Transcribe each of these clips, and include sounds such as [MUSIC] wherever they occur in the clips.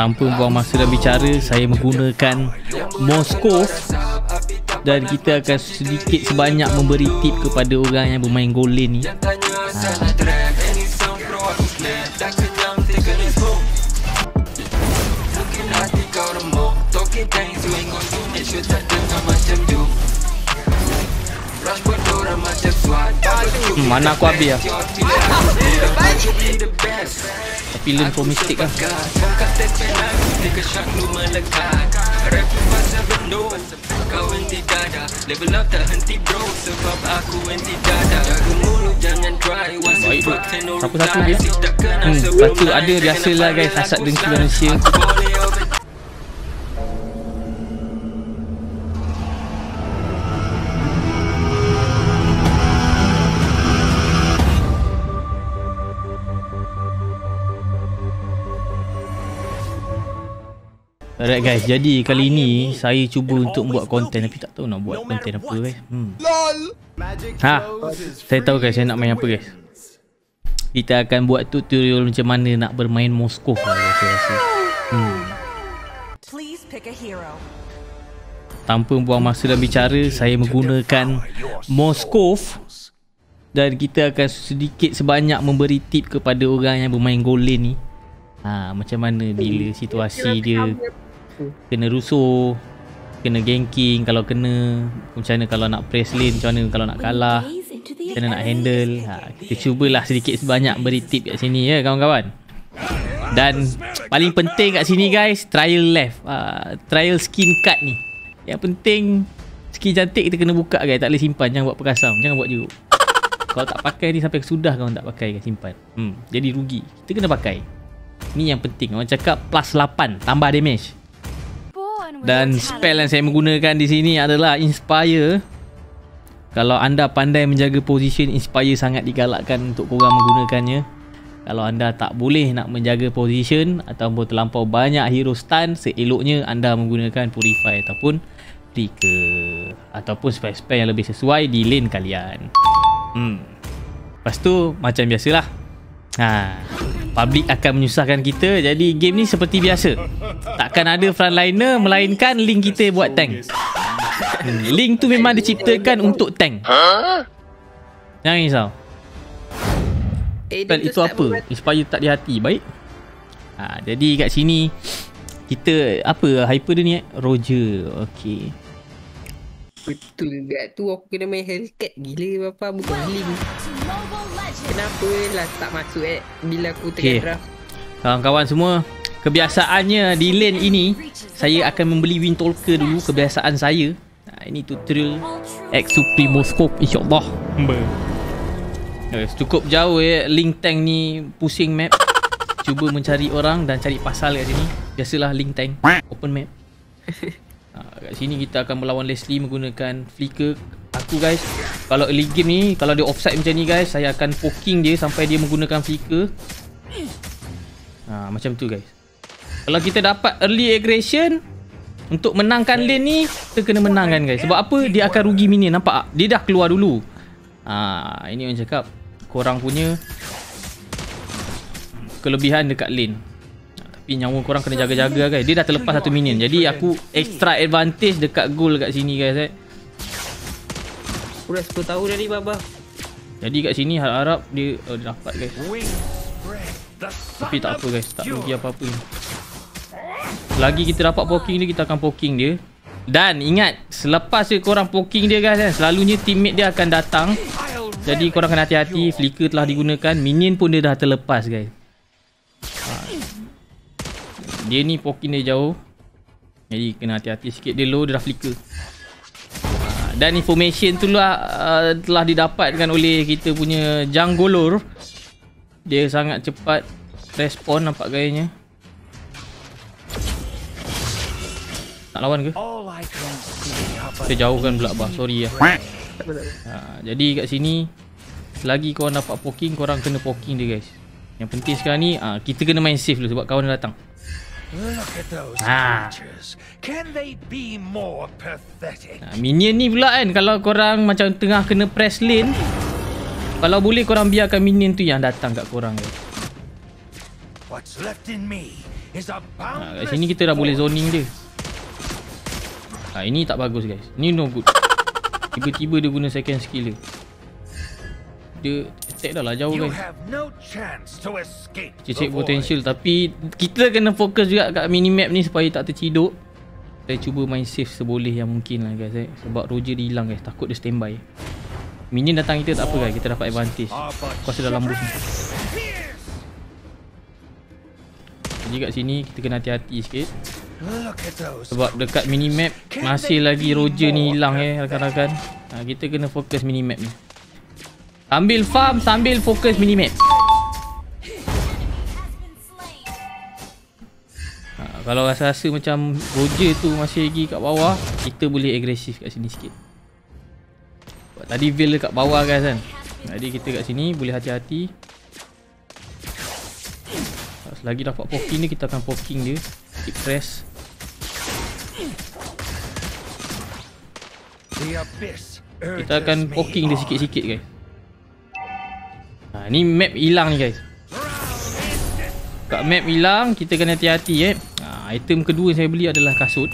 Tanpa buang masa dan bicara Saya menggunakan Moskov Dan kita akan sedikit sebanyak Memberi tip kepada orang yang bermain goal lane ni ha. Mana aku habis lah. Tapi learn from mistake lah. Level up tak henti bro Sebab aku henti dada Jaga mulut jangan Baik tu Satu-satu dia Hmm Satu ada biasalah guys Hasad dengki manusia Alright guys, jadi kali ni saya cuba untuk buat konten tapi tak tahu nak buat konten apa guys. Hmm. Ha, saya tahu guys saya nak main apa guys. Kita akan buat tutorial macam mana nak bermain Moskov lah guys saya rasa. Hmm. Tanpa buang masa dan bicara, saya menggunakan Moskov dan kita akan sedikit sebanyak memberi tip kepada orang yang bermain lane ni. Ha, macam mana bila situasi dia kena rusuh kena ganking kalau kena macam mana kalau nak press lane macam mana kalau nak kalah macam mana nak handle. ha, kita cubalah sedikit sebanyak beri tip kat sini ya kawan-kawan. Dan paling penting kat sini guys trial left. Ha, trial skin card ni. Yang penting skin cantik kita kena buka guys. Tak boleh simpan jangan buat perkasam jangan buat jeruk. Kalau tak pakai ni sampai sudah kau tak pakai kan simpan. Hmm, jadi rugi. Kita kena pakai. Ni yang penting. Orang cakap plus 8 tambah damage dan spell yang saya menggunakan di sini adalah Inspire. Kalau anda pandai menjaga position, Inspire sangat digalakkan untuk korang menggunakannya. Kalau anda tak boleh nak menjaga position ataupun terlampau banyak hero stun, seeloknya anda menggunakan Purify ataupun Flicker. Ataupun spell-spell yang lebih sesuai di lane kalian. Hmm. Lepas tu, macam biasalah. Haa public akan menyusahkan kita. Jadi game ni seperti biasa. Takkan ada frontliner melainkan link kita buat tank. Hmm, link tu memang diciptakan untuk tank. Jangan risau. Spell itu apa? Inspire tak di hati Baik? Ha, Jadi kat sini Kita Apa hyper dia ni eh? Roger. Okay Betul kat tu aku kena main Hellcat. Gila apa Bukan link Kenapa lah tak masuk eh? Bila aku tengah okay. draft. Kawan-kawan semua Kebiasaannya di lane ini Saya akan membeli Wind Talker dulu Kebiasaan saya. Nah, Ini tutorial X Supremo Scope InsyaAllah. Yes, Cukup jauh eh. Link tank ni Pusing map. Cuba mencari orang Dan cari pasal kat sini. Biasalah link tank Open map. Nah, [LAUGHS] Kat sini kita akan melawan Leslie Menggunakan flicker. Aku guys Kalau early game ni Kalau dia offside macam ni guys Saya akan poking dia Sampai dia menggunakan flicker. Ha, Macam tu guys. Kalau kita dapat early aggression Untuk menangkan lane ni Kita kena menangkan guys. Sebab apa? Dia akan rugi minion Nampak? Dia dah keluar dulu. Ha, Ini orang cakap Korang punya Kelebihan dekat lane. Ha, Tapi nyawa korang kena jaga-jaga guys. Dia dah terlepas satu minion Jadi aku extra advantage dekat goal kat sini guys eh Aku dah 10 tahun dari baba. Jadi kat sini harap-harap dia, oh, dia dapat guys. Tapi tak apa guys, tak rugi apa-apa ni. Lagi kita dapat poking dia, kita akan poking dia. Dan ingat, selepas dia korang poking dia guys kan, selalunya teammate dia akan datang. Jadi korang kena hati-hati, flicker telah digunakan. Minion pun dia dah terlepas guys. Ha. Dia ni poking dia jauh. Jadi kena hati-hati sikit, dia low, dia dah flicker dan information tu lah uh, telah didapatkan oleh kita punya Junglor dia sangat cepat respon nampak gayanya. Nak lawan ke? kita jauhkan pula bah sorry lah ha, jadi kat sini selagi korang dapat poking korang kena poking dia guys. Yang penting sekarang ni ha, kita kena main safe dulu sebab kawan dah datang Ha. Can they be more pathetic? Ha, minion ni pula kan kalau korang macam tengah kena press lane kalau boleh korang biarkan minion tu yang datang kat korang kan. What's left in me Ha, kat sini kita dah boleh zoning dia. Ha, ini tak bagus guys. Ni no good. Tiba-tiba dia guna second skill dia. Dia attack dah lah jauh guys. Dia check potential tapi kita kena fokus juga kat minimap ni supaya tak terciduk. Saya cuba main safe seboleh yang mungkin lah guys eh. Sebab Roger dia hilang guys. Takut dia standby. Minion datang kita tak apa guys. Kita dapat advantage. Kuasa dalam bus ni. Jadi kat sini kita kena hati-hati sikit. Sebab dekat minimap masih lagi Roger ni hilang eh rakan-rakan. Ha, kita kena fokus minimap ni. Sambil farm sambil fokus minimap. Ha, kalau rasa-rasa macam Roger tu masih lagi kat bawah, kita boleh agresif kat sini sikit. Sebab tadi veil dekat bawah guys kan. Jadi kita kat sini boleh hati-hati. Selagi dapat poking ni kita akan poking dia. Keep press. Kita akan poking dia sikit-sikit guys. Ni map hilang ni guys. Kat map hilang, kita kena hati-hati eh. Ha, item kedua saya beli adalah kasut.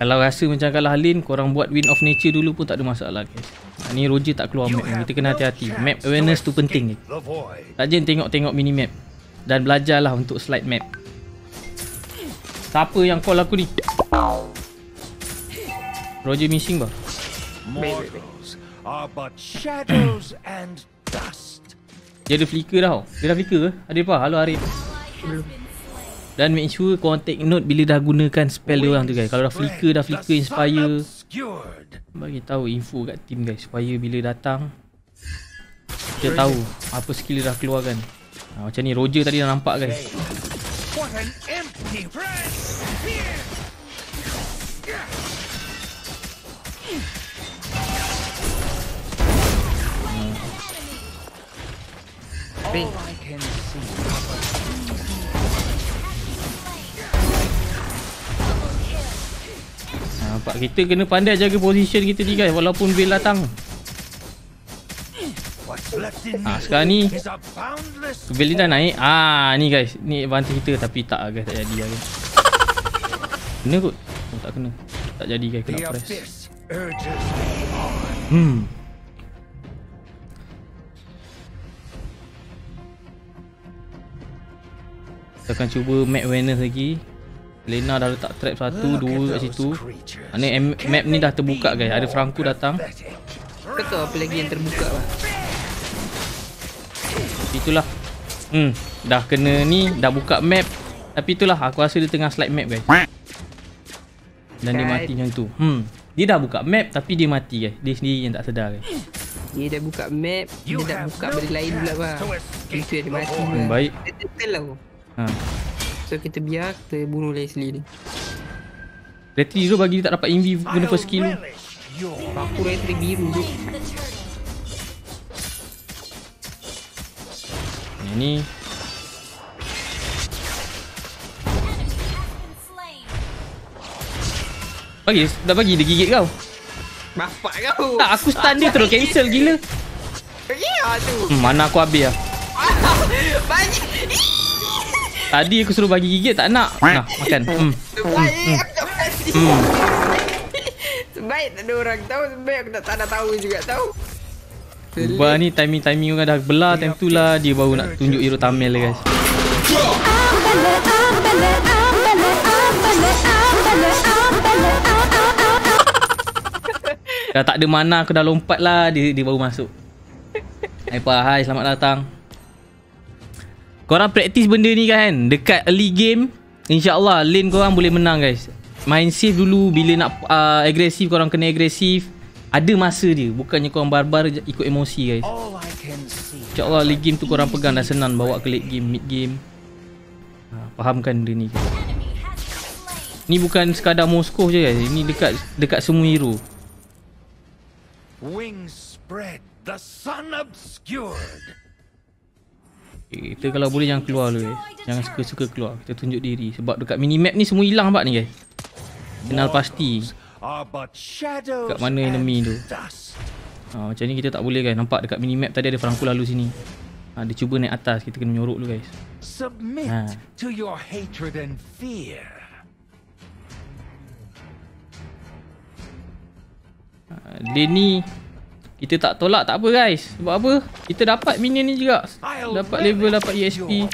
Kalau rasa macam kalah lane, korang buat Wind of Nature dulu pun tak ada masalah guys. Ha, ni Roger tak keluar map ni. Kita kena hati-hati. Map awareness tu penting ni. Rajin tengok-tengok minimap. Dan belajarlah untuk slide map. Siapa yang call aku ni? Roger missing bah. Mortals are but shadows and dust. Dia ada flicker dah. Dia dah flicker ke? Ada apa? Halo Arif. Dan make sure korang take note bila dah gunakan spell dia orang tu guys. Kalau dah flicker, dah flicker inspire. Bagi tahu info kat team guys. Supaya bila datang. Kita tahu apa skill dia dah keluarkan. Ha, macam ni Roger tadi dah nampak guys. What an empty can see. Ha, nampak kita kena pandai jaga position kita ni guys. Walaupun Veil datang. In Ha, sekarang ni ni dah naik. Ah ni guys. Ni advantage kita tapi tak guys tak jadi guys. Kena kot. Oh, tak kena. Tak jadi guys kena press. Hmm. Kita akan cuba map awareness lagi. Lena dah letak trap satu, dua at kat situ. creatures. Ni map ni dah terbuka guys. Ada Franco datang. Kau tahu apa lagi yang terbuka lah Itulah. Hmm, dah kena ni, dah buka map. Tapi itulah aku rasa dia tengah slide map guys. Dan dia mati macam tu. Hmm. Dia dah buka map tapi dia mati guys. Dia sendiri yang tak sedar guys. Dia dah buka map Dia dah buka benda lain pula escape Itu yang dia mati Hmm, baik. Dia lah Ha. So kita biar Kita bunuh Leslie ni Retri tu bagi dia tak dapat invi guna first skill. your Aku retri biru tu Yang ni Bagi dah bagi dia gigit kau. Bapak kau Tak aku stun dia terus cancel gila. Ya tu Hmm, mana aku habis lah. [LAUGHS] Banyak Tadi aku suruh bagi gigit tak nak. Nah, makan. Hmm. Sebaik aku tak mati Hmm. Sebaik tak ada orang tahu Sebaik aku tak, tak nak tahu juga tahu Ubah ni timing-timing orang dah belah time tu lah dia baru nak tunjuk hero Tamil guys. Dah tak ada mana aku dah lompat lah dia, dia baru masuk. Hai pa, hai selamat datang. Korang praktis benda ni kan dekat early game InsyaAllah lane korang boleh menang guys Main safe dulu bila nak uh, agresif korang kena agresif Ada masa dia bukannya korang barbar ikut emosi guys. InsyaAllah late game tu korang pegang dah senang bawa ke late game, mid game ha, Fahamkan dia ni guys. Ni bukan sekadar Moskow je guys Ini dekat dekat semua hero Wings spread, the sun obscured. Okay, Kita kalau boleh jangan keluar dulu guys Jangan suka-suka keluar. Kita tunjuk diri. Sebab dekat minimap ni semua hilang nampak ni guys. Kenal pasti. Are but shadows Kat mana enemy tu? ha, Macam ni kita tak boleh guys. Nampak dekat minimap tadi ada Franco lalu sini. Ha, ha, Dia cuba naik atas. Kita kena nyorok dulu guys. Submit Ah. to your hatred and fear. ha, Dia ni Kita tak tolak tak apa guys. Sebab apa? Kita dapat minion ni juga. Dapat level dapat E EXP your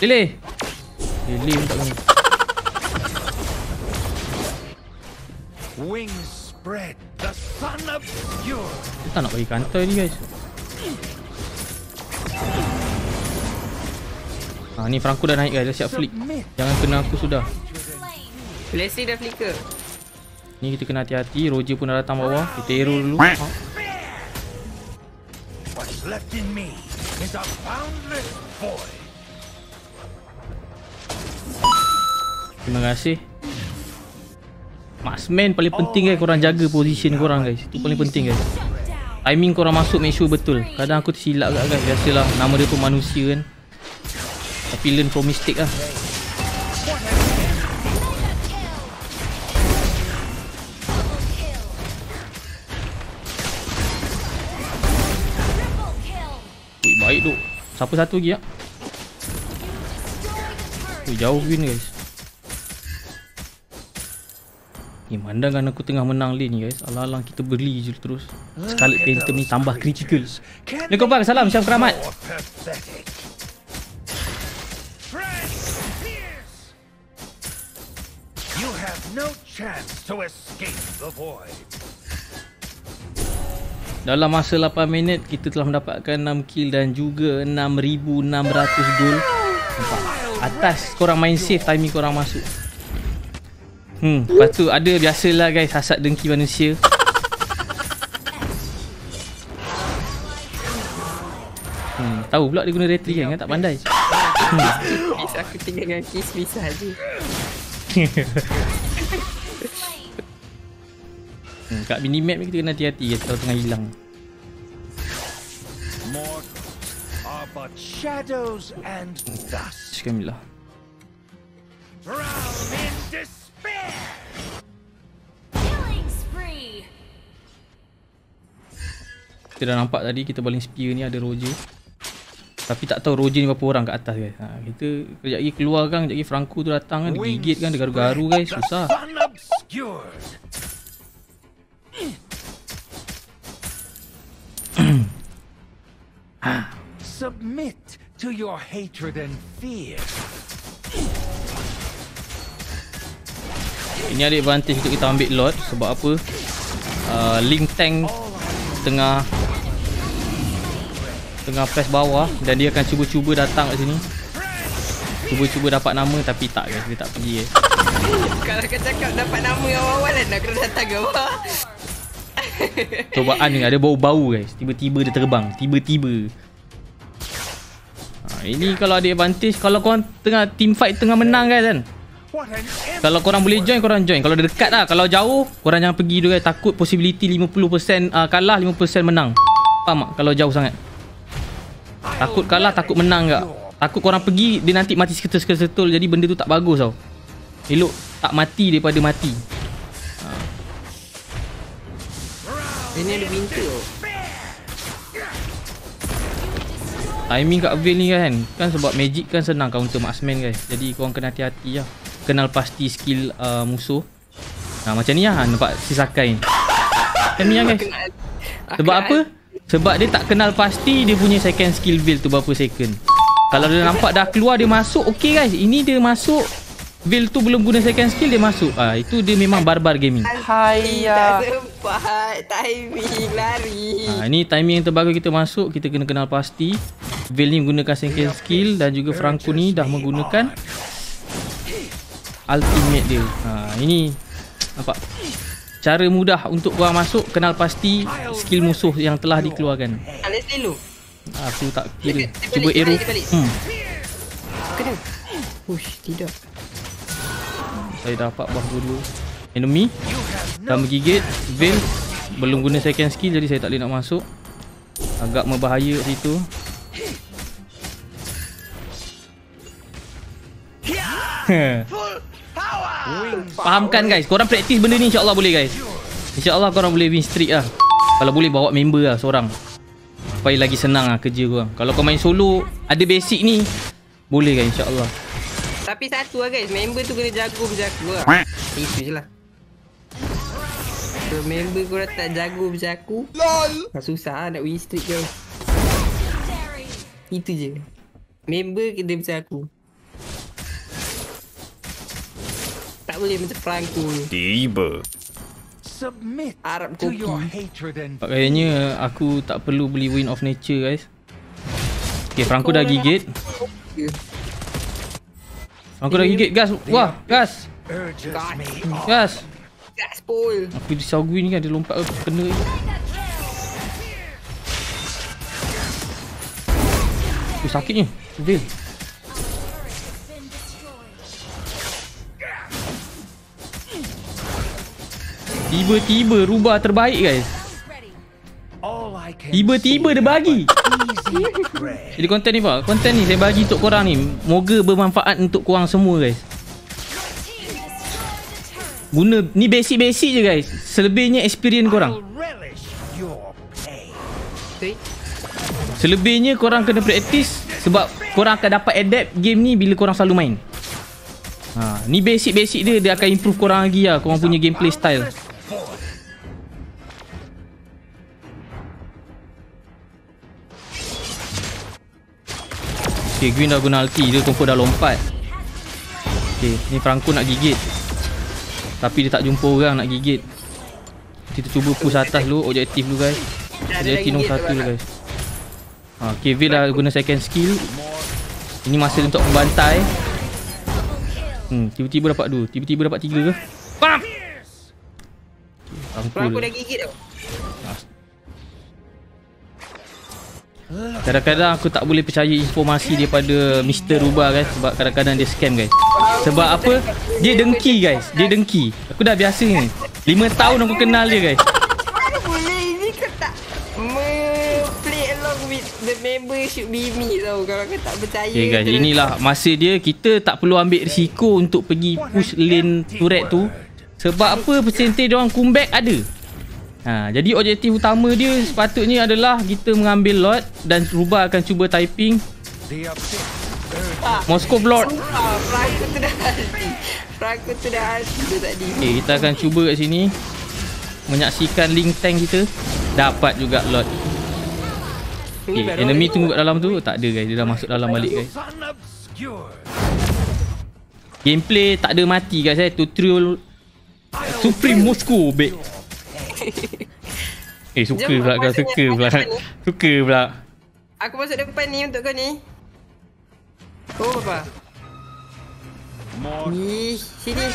Lele Lele pun tak kena Wings spread, the sun obscured. Kita tak nak bagi kantor ni guys. Ha ni Franco dah naik guys. Dah siap flick. Jangan kena aku sudah. Blessing dah flicker. Ni kita kena hati-hati Roger pun dah datang bawah. Kita arrow dulu. Ha. What's left in me is a boundless void. Terima kasih. Marksman paling penting guys. Korang jaga position korang guys. Itu paling penting guys. Timing korang masuk make sure betul. Kadang aku tersilap kat guys Biasalah. Nama dia pun manusia kan. Tapi learn from mistake lah baik tu Siapa satu lagi tak? Ui, jauh gini guys. Ni mandangkan aku tengah menang lane ni guys. Alang-alang kita beli je terus. Scarlet Phantom ni tambah critical Assalamualaikum bang, salam Syam Keramat. You have no chance to escape the void. Dalam masa 8 minit Kita telah mendapatkan 6 kill Dan juga 6,600 goal Nampak Atas korang main safe Timing korang masuk Hmm Lepas tu ada biasalah guys Hasad dengki manusia Hmm, tahu pula dia guna retry kan, kan tak pandai. Bisa aku tinggal dengan kiss bisa je. [LAUGHS] Hmm, kat minimap ni kita kena hati-hati guys kalau tengah hilang. Mortals are but shadows and dust. Bismillah. Drown in despair. Killing spree. Kita dah nampak tadi kita baling spear ni ada Roger. Tapi tak tahu Roger ni berapa orang kat atas guys. Ha, kita kejap lagi keluar kan, kejap lagi Franco tu datang kan, dia gigit kan, dia garu-garu guys, susah. Submit to your hatred and fear. Ini ada advantage untuk kita ambil lot sebab apa? Uh, link tank tengah tengah press bawah dan dia akan cuba-cuba datang kat sini. Cuba-cuba dapat nama tapi tak guys, dia tak pergi eh. Kalau kau cakap dapat nama awal-awal nak kena datang ke bawah. [LAUGHS] Cobaan ni ada bau-bau guys. Tiba-tiba dia terbang, tiba-tiba. Ha, ini kalau ada advantage kalau korang tengah team fight tengah menang guys kan. Kalau korang boleh join korang join. Kalau dekat lah, kalau jauh korang jangan pergi dulu guys. Takut possibility 50% uh, kalah 50% menang. Faham tak? Kalau jauh sangat. Takut kalah, takut menang tak? Takut korang pergi dia nanti mati seketul-seketul jadi benda tu tak bagus tau. Elok tak mati daripada mati. Ini ada winter tau. Timing kat Veil ni kan Kan sebab magic kan senang counter marksman guys Jadi korang kena hati-hati lah. Kenal pasti skill uh, musuh. Nah macam ni lah nampak si Sakai ni. Macam ni lah guys. Sebab apa? Sebab dia tak kenal pasti dia punya second skill Veil tu berapa second. Kalau dia nampak dah keluar dia masuk Okay guys. Ini dia masuk Veil tu belum guna second skill dia masuk ah Itu dia memang barbar gaming Tak sempat. Timing lari. Ha, ini timing yang terbagus kita masuk Kita kena kenal pasti Veil ni menggunakan second skill Dan juga Franco ni dah menggunakan Ultimate dia ha, Ini Nampak Cara mudah untuk korang masuk Kenal pasti Skill musuh yang telah dikeluarkan dulu. ha, Aku tak kira Cuba arrow balik. hmm, Kena. Ush, tidak. Saya dapat buff dulu. Enemy. Dah menggigit. Veil Belum guna second skill Jadi saya tak boleh nak masuk. Agak membahaya kat situ. [LAUGHS] Fahamkan guys. Korang praktis benda ni insyaAllah boleh guys. InsyaAllah korang boleh win streak lah Kalau boleh bawa member lah seorang. Supaya lagi senang lah kerja korang. Kalau kau main solo, ada basic ni, boleh kan insyaAllah. Tapi satu lah guys, member tu kena jago berjaku lah. Itu je lah. Kalau member korang tak jago berjaku, LOL. Susah lah nak win streak kau. Itu je. Member kena berjaku. Tak boleh macam ni. Tiba. Submit Arab to kopi. your hatred and Pak kayaknya aku tak perlu beli Wind of Nature guys. Okay, Franco dah gigit. Franco dah gigit gas. Wah, gas. urges God. me Gas. Gaspol. Aku risau gue ni kan dia lompat ke kena. Ui, sakitnya. Vil. Tiba-tiba rubah terbaik guys. Tiba-tiba dia bagi. Jadi konten ni pak. Konten ni saya bagi untuk korang ni. Moga bermanfaat untuk korang semua guys. Guna Ni basic-basic je guys. Selebihnya experience korang? Selebihnya korang kena practice Sebab korang akan dapat adapt game ni Bila korang selalu main. Ha, Ni basic-basic dia. Dia akan improve korang lagi lah. Korang punya gameplay style Okay Green dah guna ulti. Dia confirm dah lompat. Okay Ni Franco nak gigit. Tapi dia tak jumpa orang nak gigit. Kita cuba push atas dulu Objektif dulu guys. Objektif nombor satu tu, dulu guys. Ha, Okay Vil dah guna second skill. Ini masa untuk membantai. Hmm, tiba-tiba dapat dua. Tiba-tiba dapat tiga ke? Bam! Okay, Franco Franco dah gigit tau. Kadang-kadang aku tak boleh percaya informasi daripada Mr. Ruba guys Sebab kadang-kadang dia scam guys. Sebab apa? Dia dengki guys. Dia dengki. Aku dah biasa ni. 5 tahun aku kenal dia guys. Mana boleh ini kau tak? Play along with the member should be me tau kalau kau tak percaya. Okay guys inilah masa dia. Kita tak perlu ambil risiko untuk pergi push lane turret tu. Sebab apa percentage orang comeback ada Ha, jadi objektif utama dia sepatutnya adalah kita mengambil lot dan Ruba akan cuba typing Moscow Lord. Franco tu dah. Franco tu dah tadi. Okay, kita akan cuba kat sini menyaksikan link tank kita dapat juga lot. Okay, enemy tunggu kat dalam tu tak ada guys, dia dah masuk dalam balik guys. Gameplay tak ada mati guys eh, tutorial Supreme Moscow babe. [LAUGHS] Eh suka Jom, pula kau suka pula. ni. [LAUGHS] Suka pula. Aku masuk depan ni untuk kau ni. Oh apa? Ih, sini.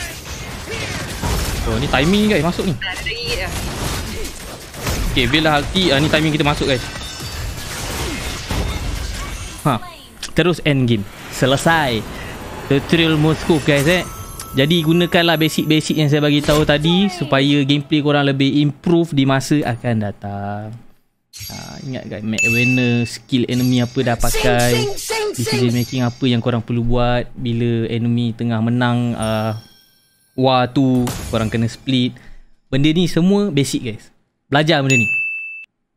Oh ni timing guys masuk ni. Dah ada gigit dah. Okay bila ulti ah, ni timing kita masuk guys. Ha. Terus end game. Selesai. Tutorial Moscow guys eh. Jadi gunakanlah basic-basic yang saya bagi tahu tadi supaya gameplay korang lebih improve di masa akan datang. Ha, ingat guys, map awareness, skill enemy apa dah pakai, decision making apa yang korang perlu buat bila enemy tengah menang uh, war tu, korang kena split. Benda ni semua basic guys. Belajar benda ni.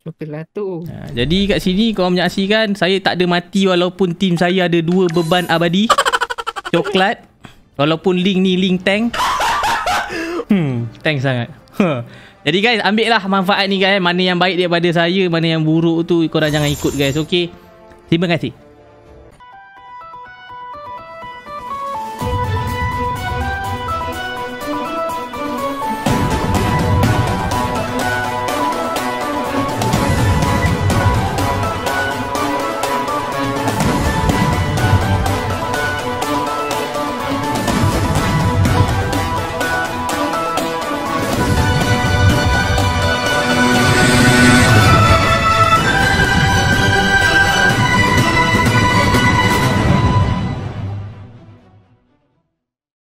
Betul lah tu. Ha, jadi kat sini korang menyaksikan saya tak ada mati walaupun tim saya ada dua beban abadi. Coklat. Walaupun link ni link tank. [LAUGHS] Hmm, tank sangat. [LAUGHS] Jadi guys, ambil lah manfaat ni guys. Mana yang baik daripada saya, mana yang buruk tu korang jangan ikut guys. Okay. Terima kasih.